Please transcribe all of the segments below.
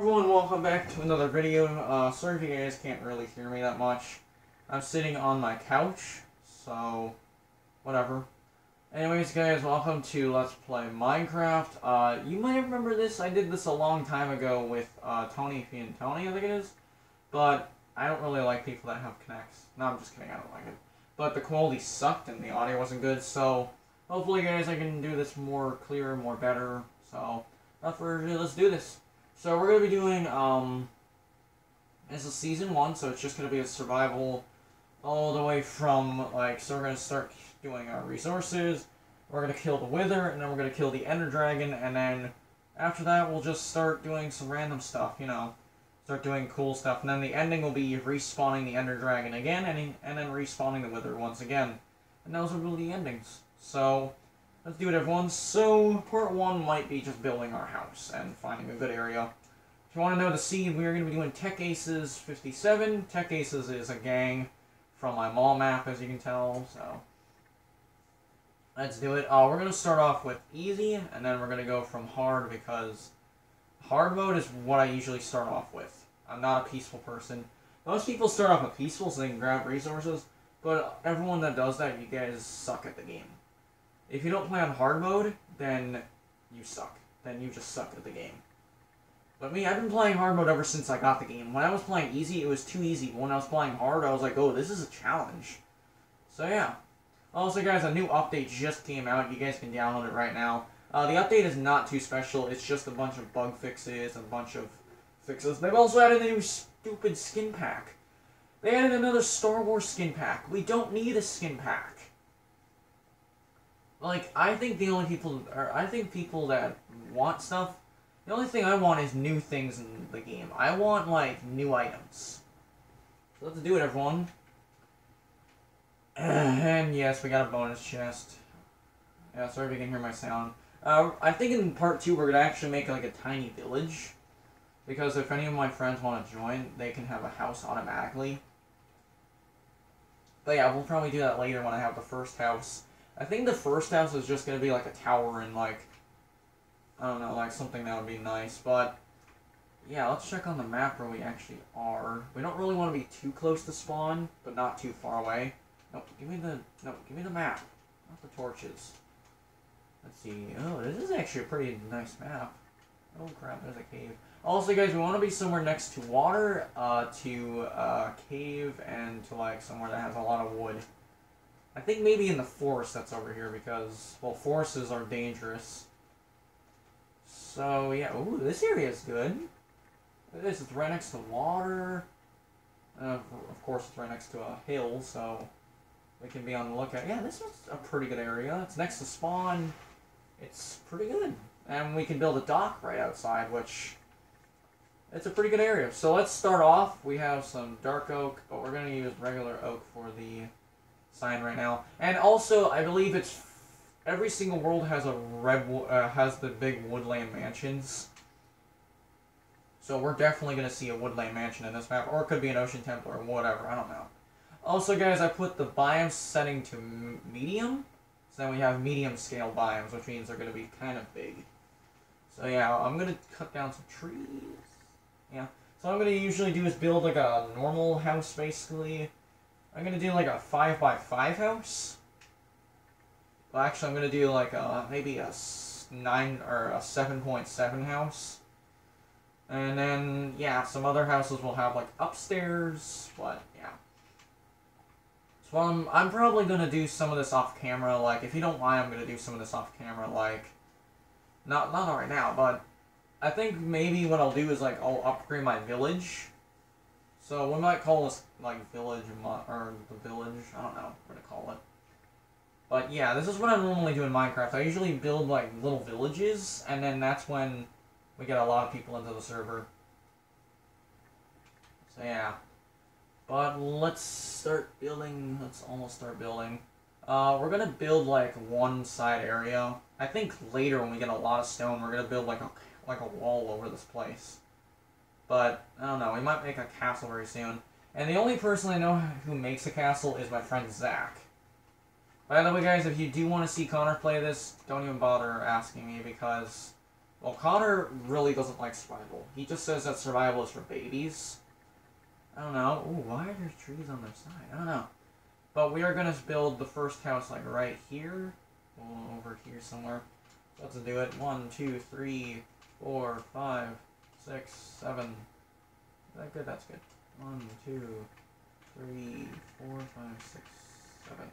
everyone, welcome back to another video. Uh, sorry if you guys can't really hear me that much. I'm sitting on my couch, so whatever. Anyways, guys, welcome to Let's Play Minecraft. Uh, you might remember this. I did this a long time ago with uh, Tony Tony, I think it is. But I don't really like people that have connects. No, I'm just kidding. I don't like it. But the quality sucked and the audio wasn't good, so hopefully, guys, I can do this more clear, more better. So, further ado, let's do this. So we're gonna be doing um. This is season one, so it's just gonna be a survival all the way from like so we're gonna start doing our resources. We're gonna kill the wither, and then we're gonna kill the ender dragon, and then after that we'll just start doing some random stuff, you know, start doing cool stuff, and then the ending will be respawning the ender dragon again, and and then respawning the wither once again, and those will be the endings. So let's do it, everyone. So part one might be just building our house and finding a good area. If you want to know the seed, we are going to be doing Tech Aces 57. Tech Aces is a gang from my mall map, as you can tell, so let's do it. Uh, we're going to start off with easy, and then we're going to go from hard, because hard mode is what I usually start off with. I'm not a peaceful person. Most people start off with peaceful so they can grab resources, but everyone that does that, you guys suck at the game. If you don't play on hard mode, then you suck. Then you just suck at the game. But me, I've been playing hard mode ever since I got the game. When I was playing easy, it was too easy. But When I was playing hard, I was like, oh, this is a challenge. So yeah. Also, guys, a new update just came out. You guys can download it right now. Uh, the update is not too special. It's just a bunch of bug fixes and a bunch of fixes. They've also added a new stupid skin pack. They added another Star Wars skin pack. We don't need a skin pack. Like, I think the only people, or I think people that want stuff the only thing I want is new things in the game. I want, like, new items. So let's do it, everyone. And yes, we got a bonus chest. Yeah, sorry if you can hear my sound. Uh, I think in part two we're gonna actually make like a tiny village. Because if any of my friends want to join, they can have a house automatically. But yeah, we'll probably do that later when I have the first house. I think the first house is just gonna be like a tower and like I don't know, like something that would be nice. But yeah, let's check on the map where we actually are. We don't really want to be too close to spawn, but not too far away. No, give me the no, give me the map, not the torches. Let's see. Oh, this is actually a pretty nice map. Oh crap, there's a cave. Also, guys, we want to be somewhere next to water, uh, to uh, cave, and to like somewhere that has a lot of wood. I think maybe in the forest that's over here because well, forests are dangerous. So, yeah. Ooh, this area is good. This is right next to water. Uh, of course, it's right next to a hill, so we can be on the lookout. Yeah, this is a pretty good area. It's next to spawn. It's pretty good. And we can build a dock right outside, which... It's a pretty good area. So let's start off. We have some dark oak, but we're going to use regular oak for the sign right now. And also, I believe it's every single world has a red uh, has the big woodland mansions. So we're definitely to see a woodland mansion in this map, or it could be an ocean temple or whatever. I don't know. Also, guys, I put the biome setting to medium, so then we have medium scale biomes, which means they're to be kind of big. So yeah, I'm to cut down some trees. Yeah. So I'm to usually do is build like a normal house, basically. I'm to do like a 5 by 5 house. Well, actually, I'm to do like a, maybe a 9 or a 7.7 house. And then, yeah, some other houses will have like upstairs, but yeah. So I'm, I'm probably going to do some of this off camera, like, if you don't mind, I'm going to do some of this off camera, like, not, not right now, but I think maybe what I'll do is, like, I'll upgrade my village. So we might call this, like, village, or the village, I don't know what to call it. But yeah, this is what I normally do in Minecraft. I usually build like little villages, and then that's when we get a lot of people into the server. So yeah. But let's start building, let's almost start building. Uh, we're gonna build like one side area. I think later when we get a lot of stone, we're gonna build like a, like a wall over this place. But, I don't know, we might make a castle very soon. And the only person I know who makes a castle is my friend Zach. By the way, guys, if you do want to see Connor play this, don't even bother asking me because Well, Connor really doesn't like survival. He just says that survival is for babies. I don't know. Ooh, why are there trees on their side? I don't know. But we are going to build the first house, like, right here. Over here somewhere. Let's do it. One, two, three, four, five, six, seven. Is that good? That's good. One, two, three, four, five, six, seven.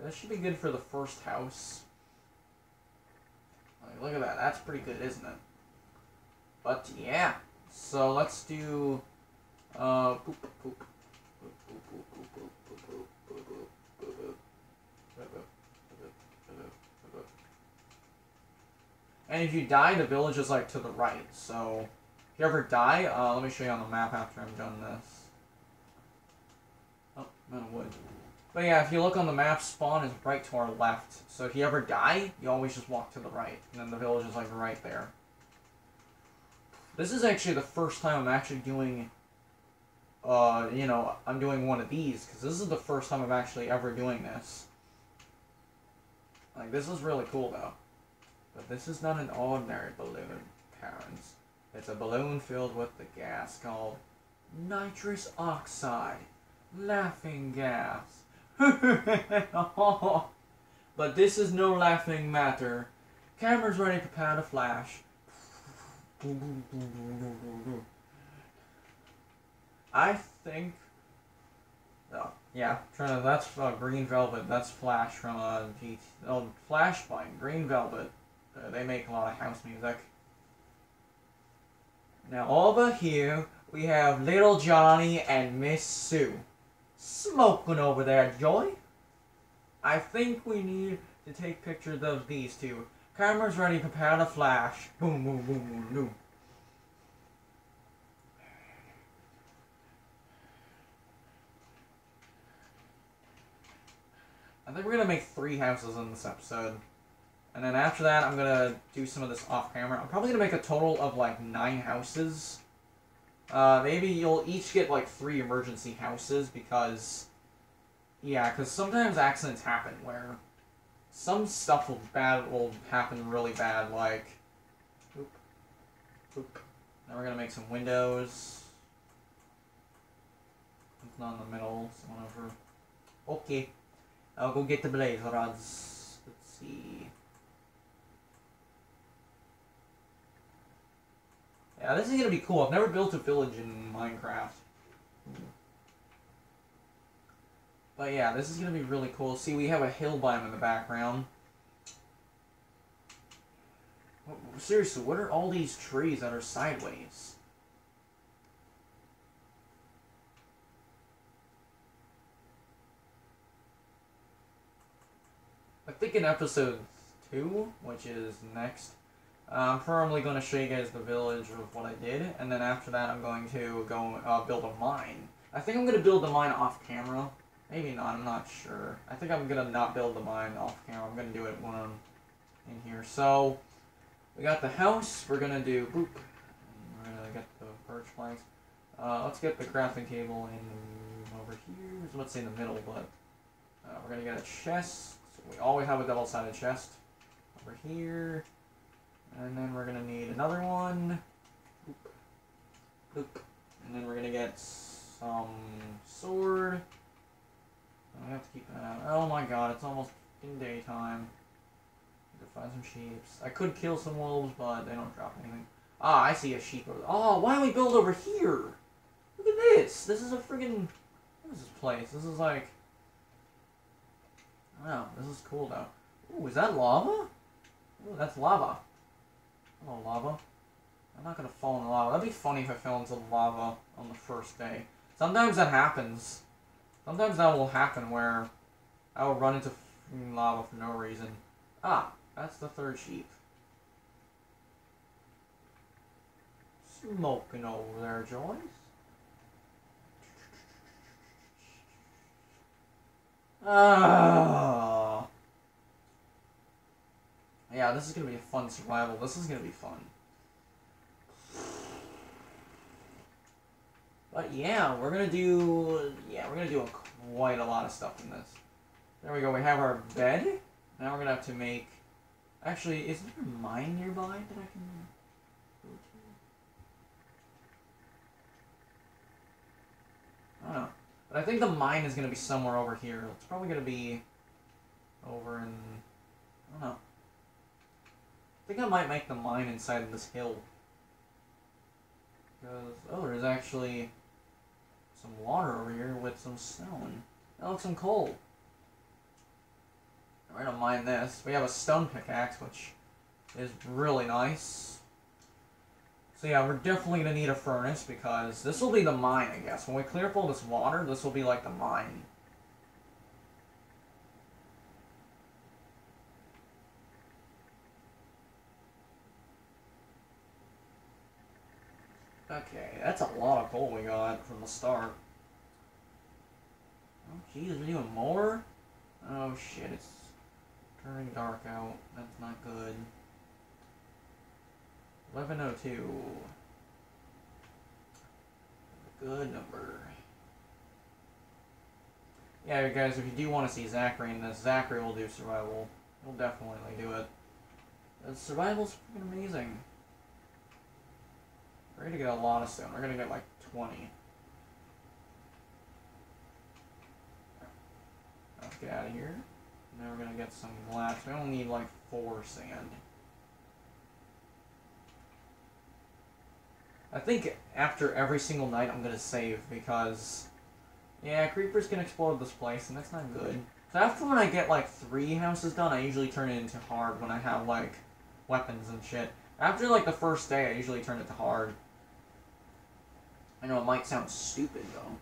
That should be good for the first house. Like, look at that. That's pretty good, isn't it? But yeah. So let's do. Uh, boop, boop, And if you die, the village is like to the right. So if you ever die, uh, let me show you on the map after I'm done this. Oh, of wood. But yeah, if you look on the map, spawn is right to our left. So if you ever die, you always just walk to the right. And then the village is like right there. This is actually the first time I'm actually doing, uh, you know, I'm doing one of these. Because this is the first time I'm actually ever doing this. Like, this is really cool, though. But this is not an ordinary balloon, parents. It's a balloon filled with the gas called nitrous oxide. Laughing gas. but this is no laughing matter. Camera's ready, to flash. I think. Oh, yeah, trying to, that's uh, Green Velvet. That's Flash from uh, G. Oh, Flashpoint. Green Velvet. Uh, they make a lot of house music. Now over here we have Little Johnny and Miss Sue. Smoking over there, Joy. I think we need to take pictures of these two. Camera's ready, prepare to flash. Boom, boom, boom, boom, boom. I think we're gonna make three houses in this episode. And then after that, I'm gonna do some of this off camera. I'm probably gonna make a total of like nine houses. Uh, maybe you'll each get like three emergency houses because, yeah, because sometimes accidents happen where some stuff will bad will happen really bad. Like, oop, oop. Now we're gonna make some windows. Not in the middle. Someone over. Okay, I'll go get the blaze rods. Let's see. Yeah, this is gonna be cool. I've never built a village in Minecraft. But yeah, this is gonna be really cool. See, we have a hill biome in the background. Seriously, what are all these trees that are sideways? I think in episode 2, which is next I'm firmly going to show you guys the village of what I did, and then after that I'm going to go uh, build a mine. I think I'm going to build the mine off camera. Maybe not, I'm not sure. I think I'm going to not build the mine off camera. I'm going to do it when I'm in here. So, we got the house. We're going to do, boop. We're going to get the birch planks. Uh, let's get the crafting table in over here. Let's say in the middle, but uh, we're going to get a chest. So we always have a double-sided chest. Over here. And then we're gonna need another one. Oop. Oop. And then we're gonna get some sword. I have to keep an eye. Oh my god, it's almost in daytime. Need to find some sheep. I could kill some wolves, but they don't drop anything. Ah, I see a sheep over there. Oh, why don't we build over here? Look at this. This is a friggin' What is this place? This is like... Wow, this is cool though. Ooh, is that lava? Ooh, that's lava. Hello, lava. I'm not gonna fall in the lava. That'd be funny if I fell into lava on the first day. Sometimes that happens. Sometimes that will happen where I will run into lava for no reason. Ah, that's the third sheep. Smoking over there, Joyce. Ah. Yeah, this is gonna be a fun survival. This is gonna be fun. But yeah, we're gonna do yeah, we're gonna do a, quite a lot of stuff in this. There we go, we have our bed. Now we're gonna have to make... Actually, is there a mine nearby that I can go to? I don't know. But I think the mine is gonna be somewhere over here. It's probably gonna be over in... I don't know. I think I might make the mine inside of this hill. Because, oh, there's actually some water over here with some stone. Oh, some coal. We're gonna this. We have a stone pickaxe, which is really nice. So yeah, we're definitely gonna need a furnace because this will be the mine, I guess. When we clear up all this water, this will be like the mine. Okay, that's a lot of coal we got from the start. Oh, geez, there's even more? Oh, shit, it's turning dark out. That's not good. 1102. Good number. Yeah, guys, if you do want to see Zachary in this, Zachary will do survival. He'll definitely do it. Survival's freaking amazing. We're gonna get a lot of stone. We're gonna get like 20. Let's get out of here. Now we're gonna get some glass. We only need like four sand. I think after every single night I'm gonna save because yeah, creepers can explode this place and that's not good. So after when I get like three houses done, I usually turn it into hard when I have like weapons and shit. After like the first day, I usually turn it to hard. I know it might sound stupid though.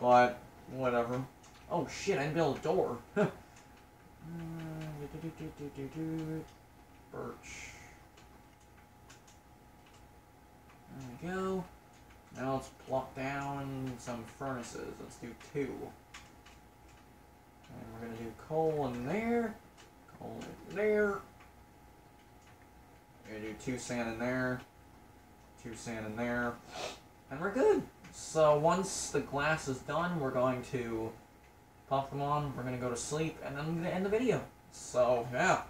But, whatever. Oh shit, I didn't build a door. Uh, Birch. There we go. Now let's plop down some furnaces. Let's do two. And we're gonna do coal in there. Coal in there. We're gonna do two sand in there. Two sand in there and we're good. So once the glass is done, we're going to pop them on, we're going to go to sleep, and then I'm going to end the video. So, yeah.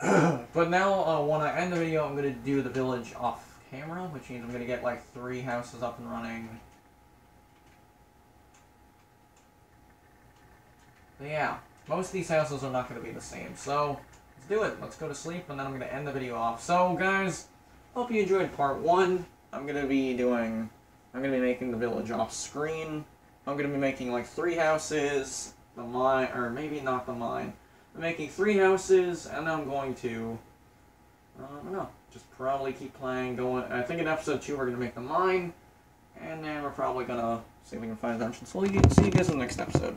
but now, uh, when I end the video, I'm going to do the village off camera, which means I'm going to get like three houses up and running. But yeah, most of these houses are not going to be the same. So, let's do it. Let's go to sleep, and then I'm going to end the video off. So, guys, hope you enjoyed part one. I'm to be doing, I'm to be making the village off screen. I'm to be making like three houses, the mine, or maybe not the mine. I'm making three houses, and I'm going to, I don't know, just probably keep playing, going, I think in episode two we're to make the mine, and then we're probably to see if we can find a dungeon. So see you guys in the next episode.